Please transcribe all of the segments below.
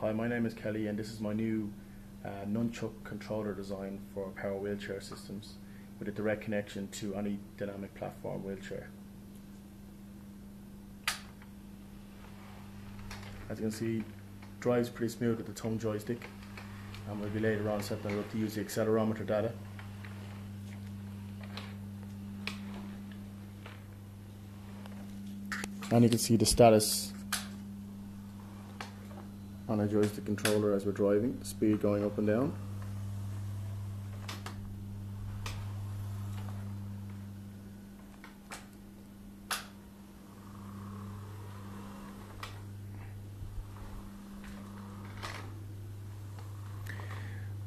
Hi, my name is Kelly, and this is my new uh, nunchuck controller design for power wheelchair systems with a direct connection to any dynamic platform wheelchair. As you can see, drives pretty smooth with the thumb joystick, and we'll be later on setting it up to use the accelerometer data. And you can see the status on a joystick controller as we're driving, speed going up and down.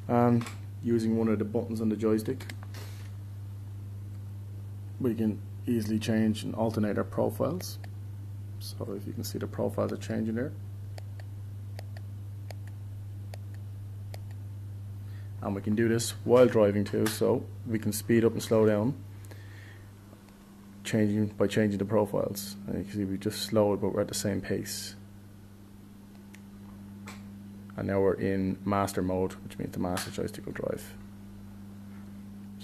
And using one of the buttons on the joystick, we can easily change and alternate our profiles. So if you can see the profiles are changing there. And we can do this while driving too so we can speed up and slow down changing by changing the profiles. And you can see we just slowed but we're at the same pace. And now we're in master mode which means the master joystick will drive.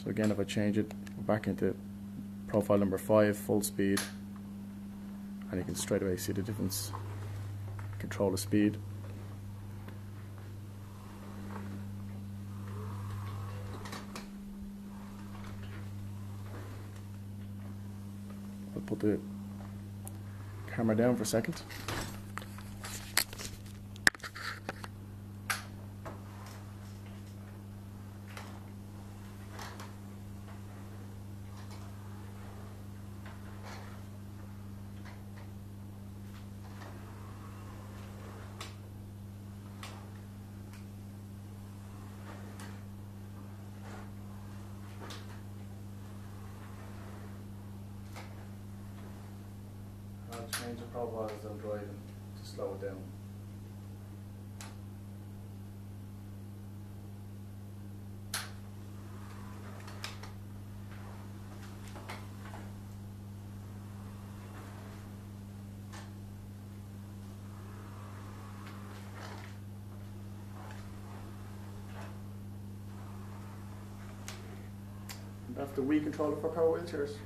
So again if I change it back into profile number 5 full speed and you can straight away see the difference. Control the speed I'll put the camera down for a second. I'll change the profile as I'm driving to slow it down. That's the Wii controller for power wheelchairs.